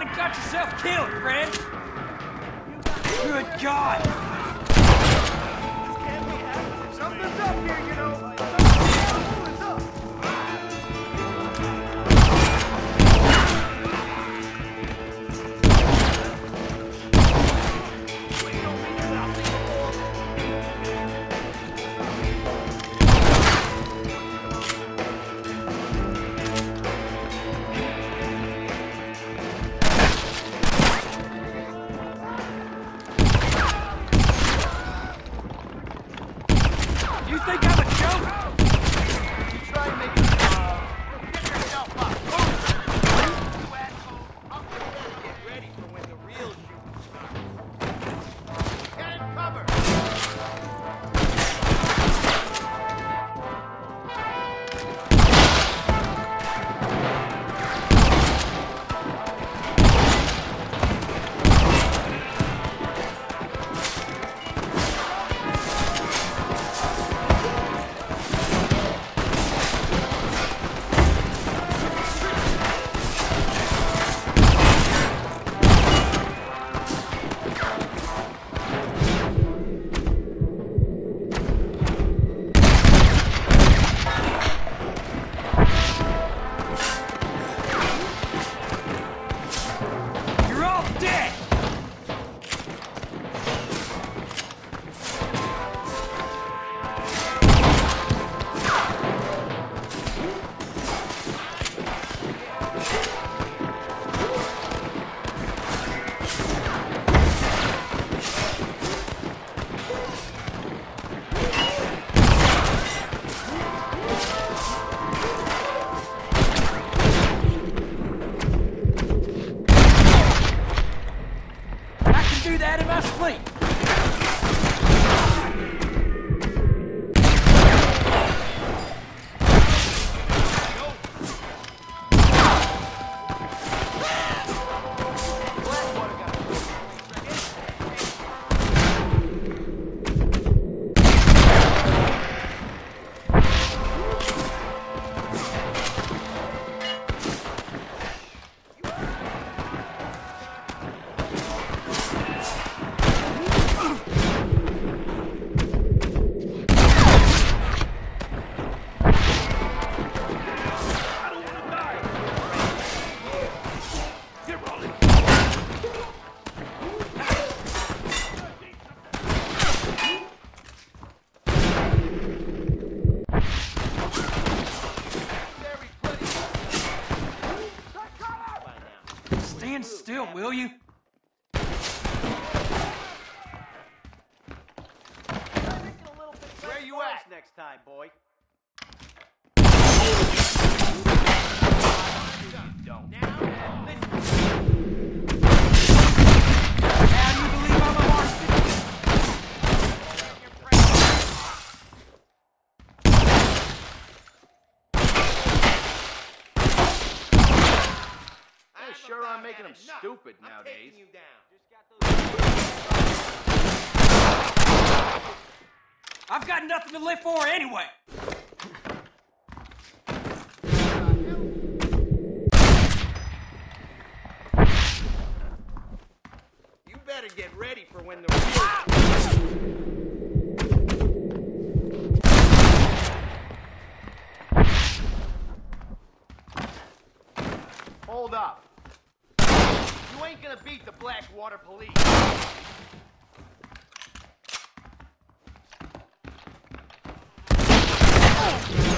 And got yourself killed, friend! Good God! Do that in my sleep! Are making them stupid nowadays. I've got nothing to live for anyway! You better get ready for when the real. Ah! Hold up. You ain't gonna beat the Blackwater police. When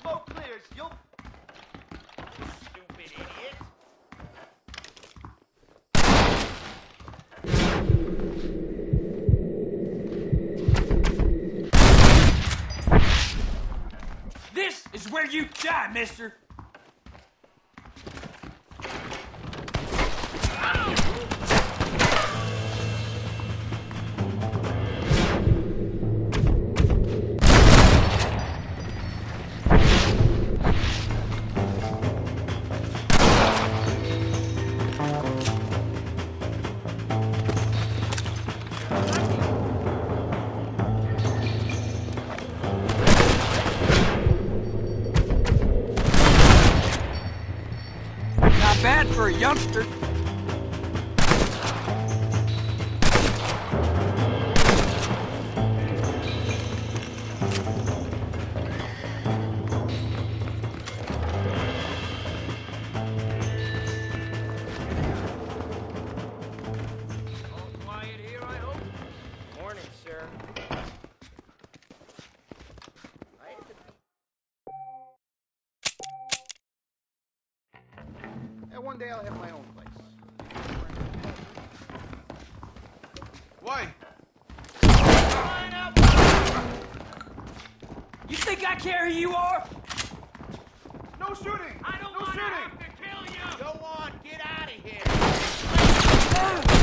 smoke clears, you'll. Stupid idiot. This is where you die, mister! Bad for a youngster. One day I'll have my own place. Why? You think I care who you are? No shooting! I don't no want to shooting! have to kill you! Go on, get out of here! Ah!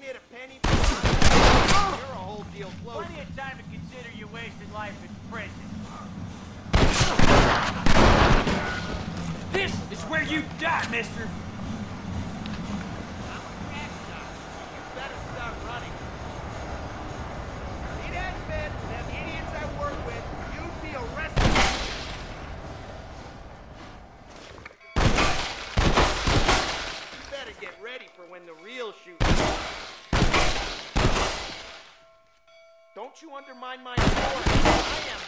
Can hit a penny. You're a whole deal closer. Plenty of time to consider you wasted life in prison. This is where you die, mister! Undermine my authority. I am.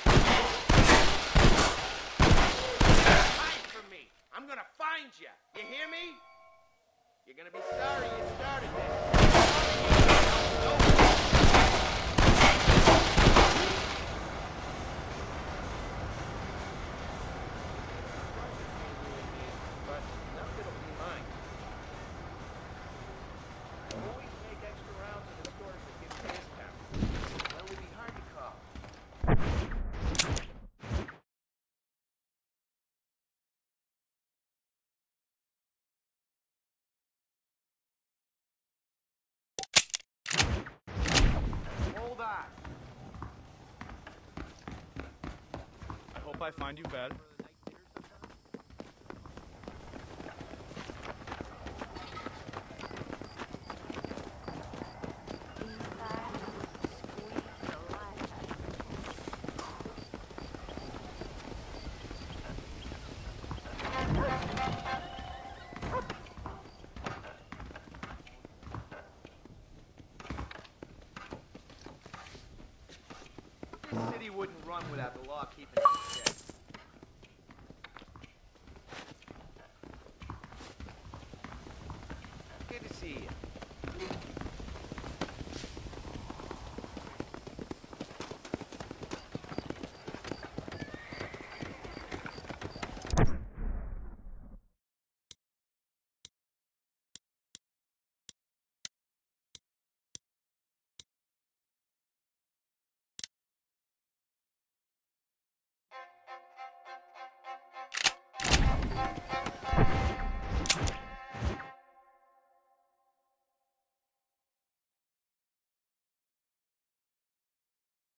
Hide from me. I'm gonna find you. You hear me? You're gonna be sorry you started this. I find you bad. This city wouldn't run without the law keeping it in check.